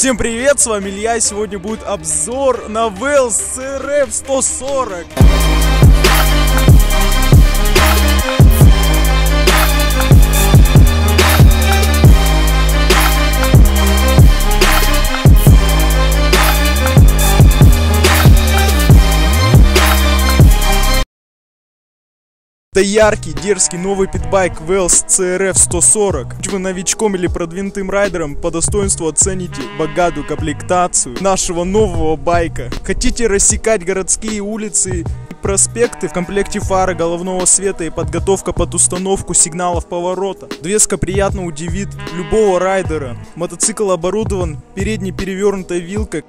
Всем привет, с вами Илья, сегодня будет обзор на Wells CRF 140. Это яркий, дерзкий новый питбайк Wells CRF 140. Будь вы новичком или продвинутым райдером, по достоинству оцените богатую комплектацию нашего нового байка. Хотите рассекать городские улицы и проспекты в комплекте фары головного света и подготовка под установку сигналов поворота. Двеска приятно удивит любого райдера. Мотоцикл оборудован передней перевернутой вилкой,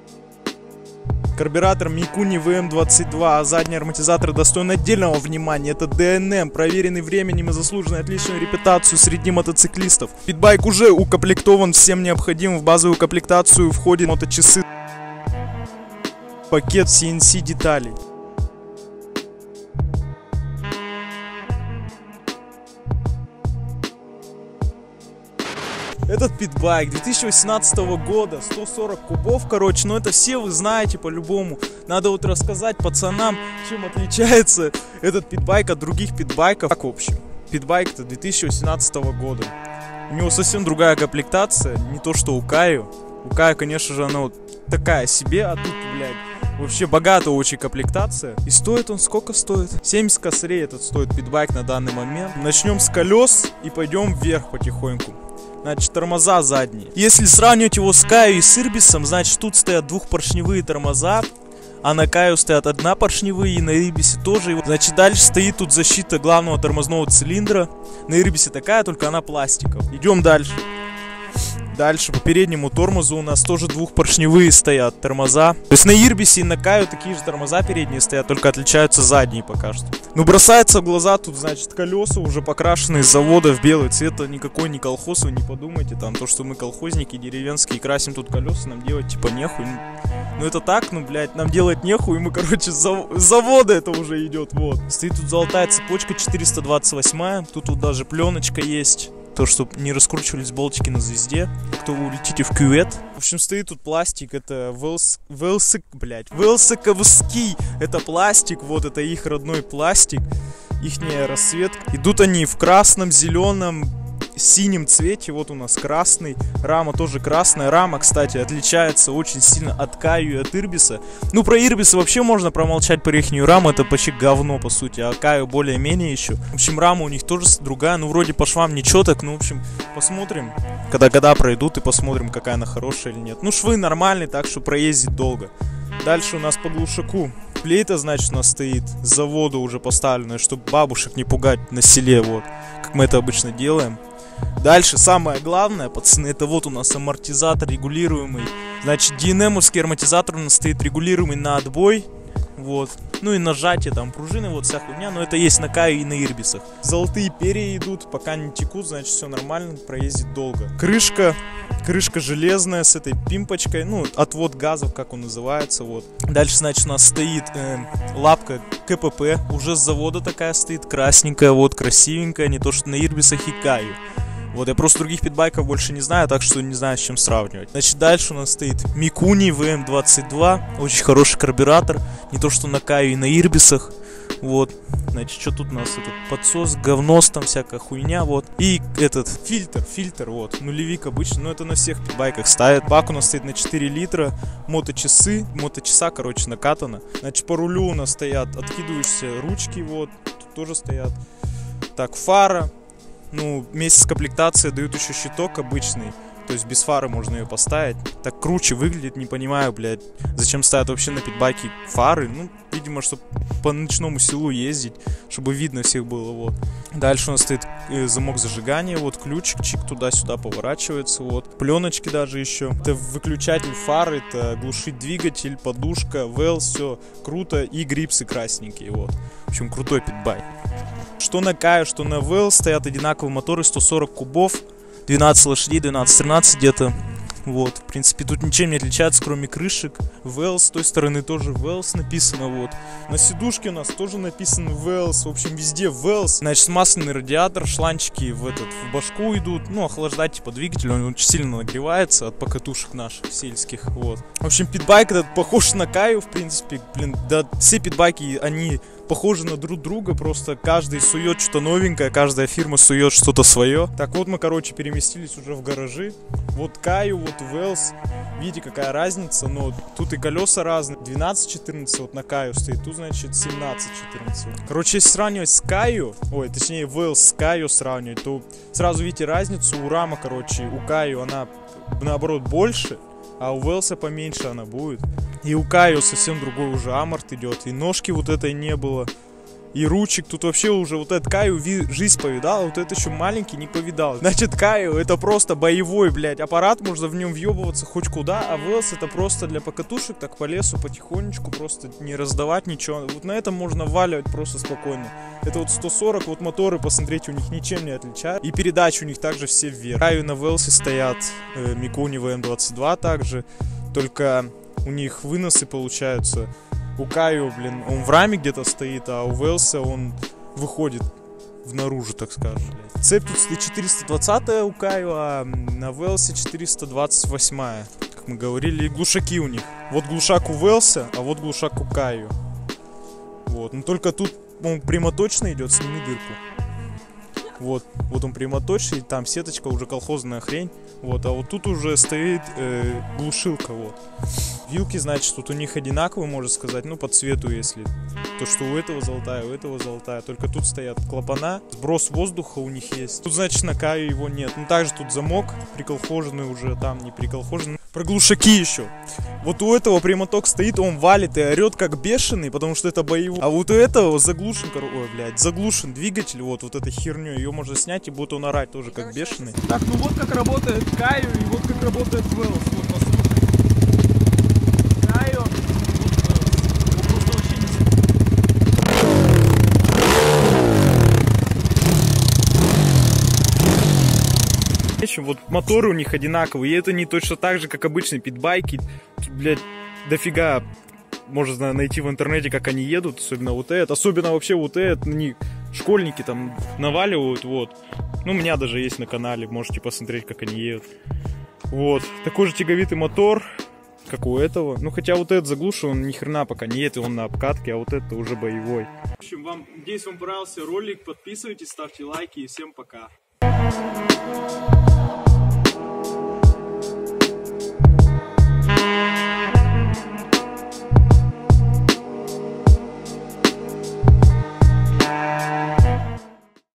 Карбюратор Микуни ВМ-22, а задний ароматизатор достоин отдельного внимания. Это ДНМ, проверенный временем и заслуженный отличную репутацию среди мотоциклистов. Питбайк уже укомплектован всем необходимым. В базовую комплектацию входит моточасы, пакет CNC деталей. Этот питбайк 2018 года, 140 кубов, короче, но это все вы знаете по-любому. Надо вот рассказать пацанам, чем отличается этот питбайк от других питбайков. Так, в общем, питбайк это 2018 года. У него совсем другая комплектация, не то что у Каю. У Кая, конечно же, она вот такая себе, а тут, блядь, вообще богатая очень комплектация. И стоит он сколько стоит? 70 косарей этот стоит питбайк на данный момент. Начнем с колес и пойдем вверх потихоньку. Значит, тормоза задние. Если сравнивать его с Каю и с Ирбисом, значит, тут стоят двухпоршневые тормоза, а на Каю стоят однопоршневые, и на Ирбисе тоже. Значит, дальше стоит тут защита главного тормозного цилиндра. На Ирбисе такая, только она пластиковая. Идем дальше. Дальше по переднему тормозу у нас тоже двухпоршневые стоят тормоза. То есть на Ирбисе и на Каю такие же тормоза передние стоят, только отличаются задние пока что. Ну бросается в глаза тут, значит, колеса уже покрашены с завода в белый цвет. Никакой не колхоз, вы не подумайте. Там то, что мы колхозники деревенские, красим тут колеса, нам делать типа нехуй. Ну это так, ну, блядь, нам делать нехуй, мы, короче, с завода это уже идет, вот. Стоит тут золотая цепочка 428, тут вот даже пленочка есть то, чтобы не раскручивались болтики на звезде. Кто вы улетите в кювет. В общем, стоит тут пластик, это Велс... Велсик, блядь, Велсиковский. Это пластик, вот это их родной пластик. Ихняя расцветка. Идут они в красном, зеленом, синем цвете. Вот у нас красный. Рама тоже красная. Рама, кстати, отличается очень сильно от Каю и от Ирбиса. Ну, про Ирбиса вообще можно промолчать про ихнюю раму. Это почти говно, по сути. А Каю более-менее еще. В общем, рама у них тоже другая. Ну, вроде по швам ничего так. Ну, в общем, посмотрим. Когда года пройдут и посмотрим, какая она хорошая или нет. Ну, швы нормальные, так что проездить долго. Дальше у нас по глушаку. Плейта, значит, у нас стоит с завода уже поставленная, чтобы бабушек не пугать на селе, вот. Как мы это обычно делаем. Дальше самое главное, пацаны, это вот у нас амортизатор регулируемый. Значит, DNM-овский амортизатор у нас стоит регулируемый на отбой. Вот. Ну и нажатие, там пружины, вот вся хуйня. Но это есть на Каю и на Ирбисах. Золотые перья идут, пока не текут, значит все нормально, проездит долго. Крышка, крышка железная с этой пимпочкой, ну, отвод газов, как он называется, вот. Дальше, значит, у нас стоит э, лапка КПП, уже с завода такая стоит, красненькая, вот, красивенькая, не то что на Ирбисах и Каю. Вот, я просто других питбайков больше не знаю, так что не знаю, с чем сравнивать. Значит, дальше у нас стоит Микуни VM22, очень хороший карбюратор, не то что на Каю и на Ирбисах. Вот, значит, что тут у нас этот подсос, говнос, там всякая хуйня, вот. И этот фильтр, фильтр, вот, нулевик обычно, но это на всех питбайках ставят. Бак у нас стоит на 4 литра, моточасы, моточаса, короче, накатано. Значит, по рулю у нас стоят откидывающиеся ручки, вот, тут тоже стоят. Так, фара, ну, вместе с комплектацией дают еще щиток обычный. То есть без фары можно ее поставить. Так круче выглядит, не понимаю, блядь. Зачем ставят вообще на питбайке фары? Ну, видимо, чтобы по ночному селу ездить, чтобы видно всех было, вот. Дальше у нас стоит э, замок зажигания, вот ключик, чик туда-сюда поворачивается, вот. Пленочки даже еще. Это выключатель фары, это глушить двигатель, подушка, вел, все круто. И грипсы красненькие, вот. В общем, крутой питбайк. Что на Каю, что на Вэл стоят одинаковые моторы 140 кубов, 12 лошадей, 12-13 где-то. Вот, в принципе, тут ничем не отличается, кроме крышек. Wells, с той стороны тоже Wells написано, вот. На сидушке у нас тоже написано Wells, в общем, везде Wells. Значит, масляный радиатор, шланчики в этот, в башку идут, ну, охлаждать, типа, двигатель, он очень сильно нагревается от покатушек наших сельских, вот. В общем, питбайк этот похож на Каю, в принципе, блин, да, все питбайки, они похожи на друг друга, просто каждый сует что-то новенькое, каждая фирма сует что-то свое. Так вот мы, короче, переместились уже в гаражи. Вот Каю, вот Велс. Видите, какая разница, но тут и колеса разные. 12-14 вот на Каю стоит, тут, значит, 17-14. Короче, если сравнивать с Каю, ой, точнее, Велс с Каю сравнивать, то сразу видите разницу. У рама, короче, у Каю она, наоборот, больше, а у Велса поменьше она будет. И у Каю совсем другой уже аморт идет, и ножки вот этой не было. И ручек, тут вообще уже вот этот Каю жизнь повидал, а вот это еще маленький не повидал. Значит, Каю это просто боевой, блядь, аппарат, можно в нем въебываться хоть куда, а Велс это просто для покатушек, так по лесу потихонечку, просто не раздавать ничего. Вот на этом можно валивать просто спокойно. Это вот 140, вот моторы, посмотрите, у них ничем не отличают. И передачи у них также все вверх. Каю на Велсе стоят э, Микуни ВМ-22 также, только у них выносы получаются у Каю, блин, он в раме где-то стоит, а у Велса он выходит в наружу, так скажем. Цепь тут стоит 420 у Каю, а на Велсе 428 как мы говорили, и глушаки у них. Вот глушак у Велса, а вот глушак у Каю. Вот, но только тут он прямоточно идет, сними дырку. Вот, вот он прямоточный, там сеточка уже колхозная хрень. Вот, а вот тут уже стоит э, глушилка, вот. Вилки, значит, тут у них одинаковые, можно сказать, ну, по цвету, если. То, что у этого золотая, у этого золотая. Только тут стоят клапана, сброс воздуха у них есть. Тут, значит, на Каю его нет. Ну, также тут замок приколхоженный уже, там не приколхоженный. Про глушаки еще. Вот у этого прямоток стоит, он валит и орет как бешеный, потому что это боевой. А вот у этого заглушен, ой, блядь, заглушен двигатель, вот, вот этой херню. Ее можно снять и будет он орать тоже как бешеный. Так, ну вот как работает Каю и вот как работает Велс. Вот, послушай. Каю, вот, вот просто вообще не Общем, вот моторы у них одинаковые, и это не точно так же, как обычные питбайки. Тут, блядь, дофига можно найти в интернете, как они едут, особенно вот этот. Особенно вообще вот этот, они школьники там наваливают, вот. Ну, у меня даже есть на канале, можете посмотреть, как они едут. Вот, такой же тяговитый мотор, как у этого. Ну, хотя вот этот заглушен, он ни хрена пока не едет, он на обкатке, а вот это уже боевой. В общем, вам, надеюсь, вам понравился ролик, подписывайтесь, ставьте лайки и всем пока.